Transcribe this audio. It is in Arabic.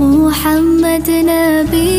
محمد نبي.